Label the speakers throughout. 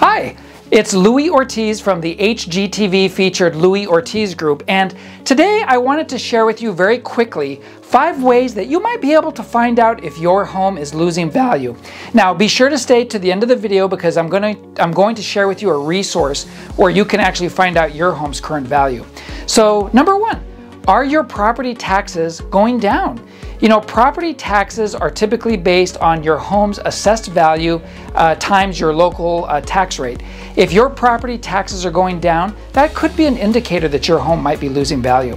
Speaker 1: Hi, it's Louie Ortiz from the HGTV featured Louie Ortiz Group, and today I wanted to share with you very quickly five ways that you might be able to find out if your home is losing value. Now, be sure to stay to the end of the video because I'm going to I'm going to share with you a resource where you can actually find out your home's current value. So, number one, are your property taxes going down? You know, property taxes are typically based on your home's assessed value uh, times your local uh, tax rate. If your property taxes are going down, that could be an indicator that your home might be losing value.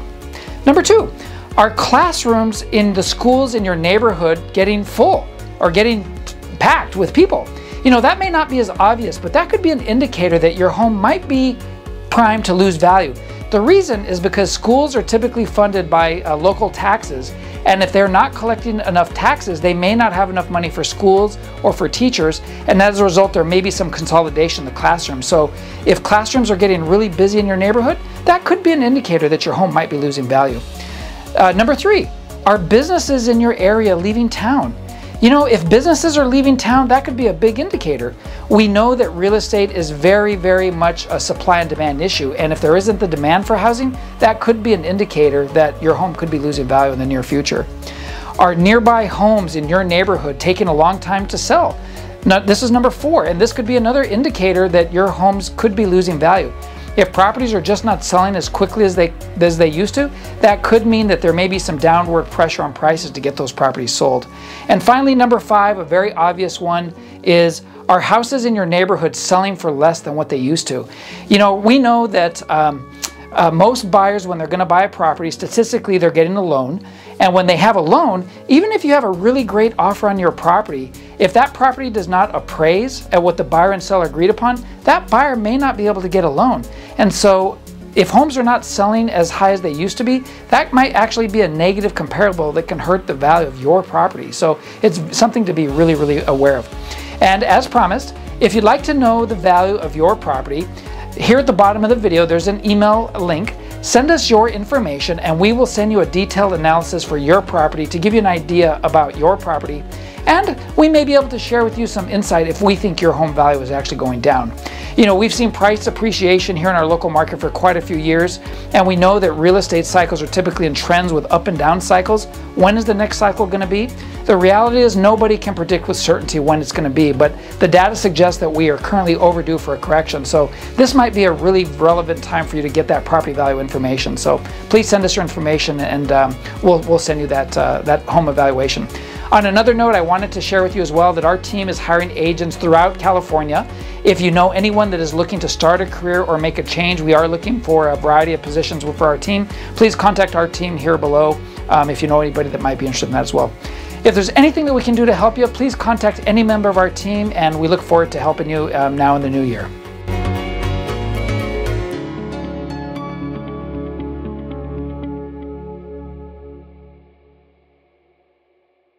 Speaker 1: Number two, are classrooms in the schools in your neighborhood getting full or getting packed with people? You know, that may not be as obvious, but that could be an indicator that your home might be primed to lose value. The reason is because schools are typically funded by uh, local taxes, and if they're not collecting enough taxes, they may not have enough money for schools or for teachers, and as a result, there may be some consolidation in the classroom. So if classrooms are getting really busy in your neighborhood, that could be an indicator that your home might be losing value. Uh, number three, are businesses in your area leaving town? You know, if businesses are leaving town, that could be a big indicator. We know that real estate is very, very much a supply and demand issue. And if there isn't the demand for housing, that could be an indicator that your home could be losing value in the near future. Are nearby homes in your neighborhood taking a long time to sell? Now, this is number four, and this could be another indicator that your homes could be losing value. If properties are just not selling as quickly as they as they used to, that could mean that there may be some downward pressure on prices to get those properties sold. And finally, number five, a very obvious one is are houses in your neighborhood selling for less than what they used to? You know, we know that um, uh, most buyers, when they're going to buy a property, statistically, they're getting a loan. And when they have a loan, even if you have a really great offer on your property, if that property does not appraise at what the buyer and seller agreed upon, that buyer may not be able to get a loan. And so if homes are not selling as high as they used to be, that might actually be a negative comparable that can hurt the value of your property. So it's something to be really, really aware of. And as promised, if you'd like to know the value of your property, here at the bottom of the video, there's an email link. Send us your information and we will send you a detailed analysis for your property to give you an idea about your property. And we may be able to share with you some insight if we think your home value is actually going down. You know, we've seen price appreciation here in our local market for quite a few years, and we know that real estate cycles are typically in trends with up and down cycles. When is the next cycle going to be? The reality is nobody can predict with certainty when it's going to be, but the data suggests that we are currently overdue for a correction. So this might be a really relevant time for you to get that property value information. So please send us your information and um, we'll, we'll send you that, uh, that home evaluation. On another note, I wanted to share with you as well that our team is hiring agents throughout California. If you know anyone that is looking to start a career or make a change, we are looking for a variety of positions for our team. Please contact our team here below um, if you know anybody that might be interested in that as well. If there's anything that we can do to help you, please contact any member of our team and we look forward to helping you um, now in the new year.